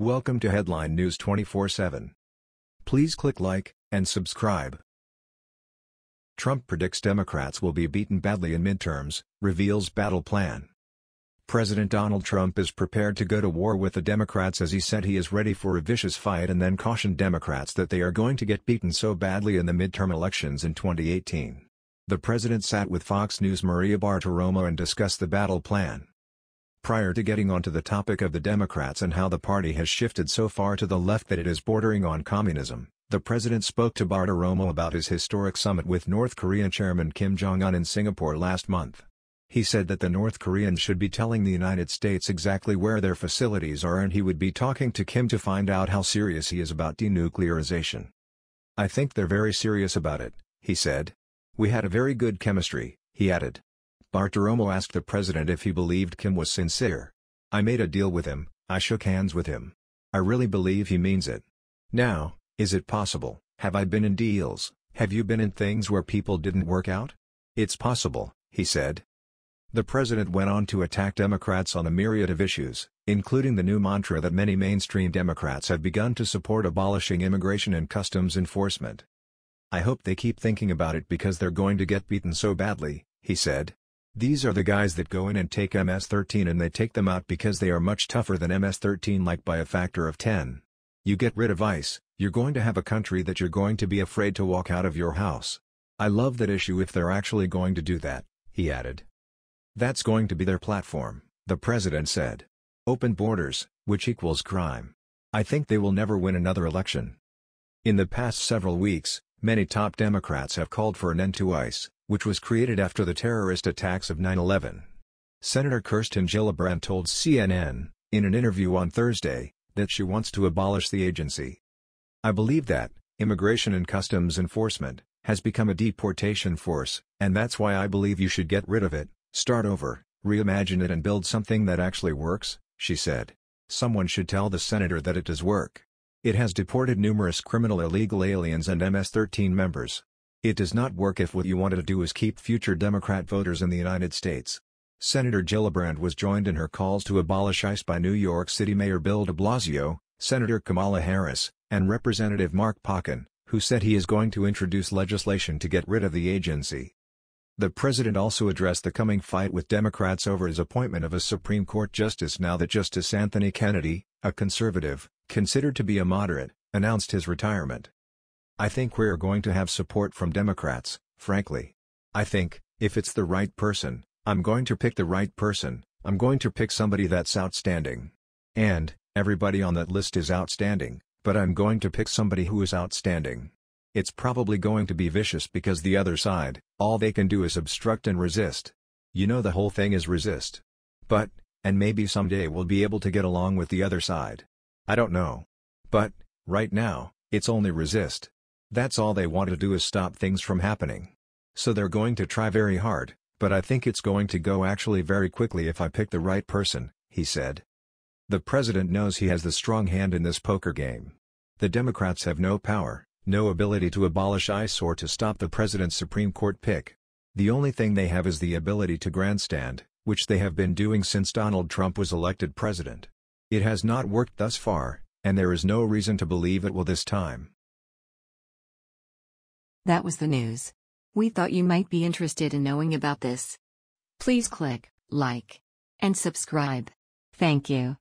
Welcome to Headline News 24/7. Please click like and subscribe. Trump predicts Democrats will be beaten badly in midterms, reveals battle plan. President Donald Trump is prepared to go to war with the Democrats as he said he is ready for a vicious fight and then cautioned Democrats that they are going to get beaten so badly in the midterm elections in 2018. The president sat with Fox News' Maria Bartiromo and discussed the battle plan. Prior to getting onto the topic of the Democrats and how the party has shifted so far to the left that it is bordering on communism, the president spoke to Bartiromo about his historic summit with North Korean Chairman Kim Jong-un in Singapore last month. He said that the North Koreans should be telling the United States exactly where their facilities are and he would be talking to Kim to find out how serious he is about denuclearization. I think they're very serious about it, he said. We had a very good chemistry, he added. Bartiromo asked the president if he believed Kim was sincere. I made a deal with him, I shook hands with him. I really believe he means it. Now, is it possible, have I been in deals, have you been in things where people didn't work out? It's possible, he said. The president went on to attack Democrats on a myriad of issues, including the new mantra that many mainstream Democrats have begun to support abolishing immigration and customs enforcement. I hope they keep thinking about it because they're going to get beaten so badly, he said. These are the guys that go in and take MS-13 and they take them out because they are much tougher than MS-13 like by a factor of 10. You get rid of ICE, you're going to have a country that you're going to be afraid to walk out of your house. I love that issue if they're actually going to do that, he added. That's going to be their platform, the president said. Open borders, which equals crime. I think they will never win another election. In the past several weeks, many top Democrats have called for an end to ICE, which was created after the terrorist attacks of 9-11. Senator Kirsten Gillibrand told CNN, in an interview on Thursday, that she wants to abolish the agency. I believe that, immigration and customs enforcement, has become a deportation force, and that's why I believe you should get rid of it, start over, reimagine it and build something that actually works, she said. Someone should tell the senator that it does work. It has deported numerous criminal illegal aliens and MS-13 members. It does not work if what you wanted to do is keep future Democrat voters in the United States. Senator Gillibrand was joined in her calls to abolish ICE by New York City Mayor Bill de Blasio, Senator Kamala Harris, and Representative Mark Pocan, who said he is going to introduce legislation to get rid of the agency. The president also addressed the coming fight with Democrats over his appointment of a Supreme Court justice now that Justice Anthony Kennedy, a conservative, considered to be a moderate, announced his retirement. I think we're going to have support from Democrats, frankly. I think, if it's the right person, I'm going to pick the right person, I'm going to pick somebody that's outstanding. And, everybody on that list is outstanding, but I'm going to pick somebody who is outstanding. It's probably going to be vicious because the other side, all they can do is obstruct and resist. You know the whole thing is resist. But, and maybe someday we'll be able to get along with the other side. I don't know. But, right now, it's only resist. That's all they want to do is stop things from happening. So they're going to try very hard, but I think it's going to go actually very quickly if I pick the right person, he said. The president knows he has the strong hand in this poker game. The Democrats have no power, no ability to abolish ICE or to stop the president's Supreme Court pick. The only thing they have is the ability to grandstand, which they have been doing since Donald Trump was elected president. It has not worked thus far, and there is no reason to believe it will this time. That was the news. We thought you might be interested in knowing about this. Please click like and subscribe. Thank you.